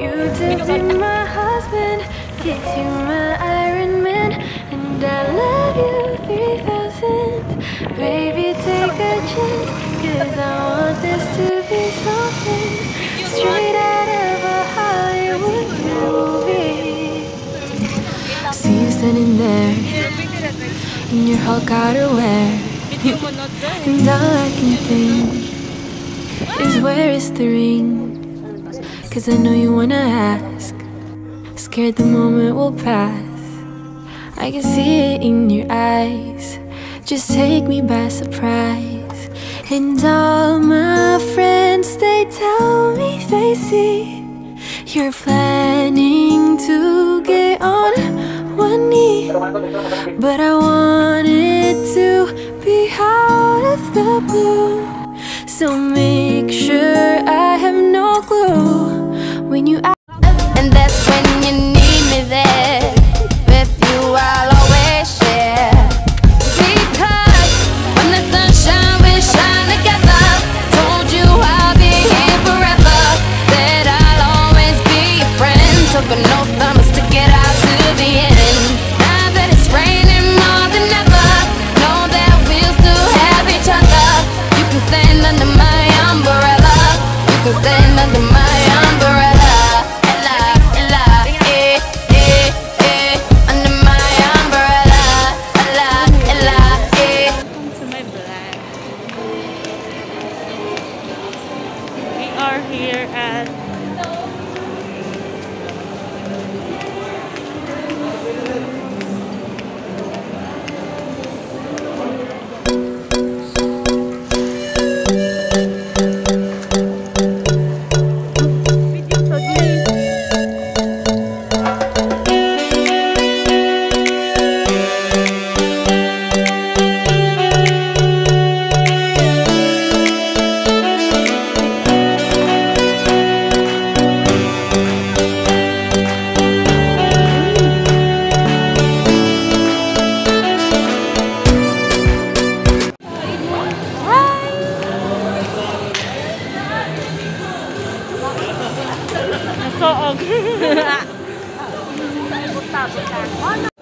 You to be my husband, kiss you my Iron Man, and I love you 3000. Baby, take a chance, cause I want this to be something straight out of a Hollywood movie. See you standing there in your Hulk outerwear, and all I can think is where is the ring? Cause I know you wanna ask. Scared the moment will pass. I can see it in your eyes. Just take me by surprise. And all my friends, they tell me they see you're planning to get on one knee. But I wanted to be out of the blue. So make sure I Took an I'ma stick it out to the end. Now that it's raining more than ever, know that we'll still have each other. You can stand under my umbrella. You can stand under my umbrella. Ella, Ella, sợ.